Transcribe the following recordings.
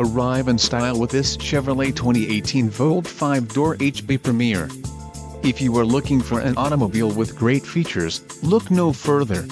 Arrive in style with this Chevrolet 2018 Volt 5-door HB Premier. If you are looking for an automobile with great features, look no further.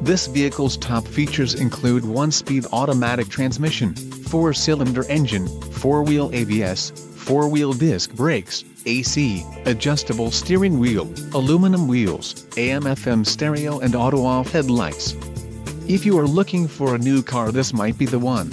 This vehicle's top features include 1-speed automatic transmission, 4-cylinder engine, 4-wheel ABS, 4-wheel disc brakes, AC, adjustable steering wheel, aluminum wheels, AM-FM stereo and auto-off headlights. If you are looking for a new car this might be the one.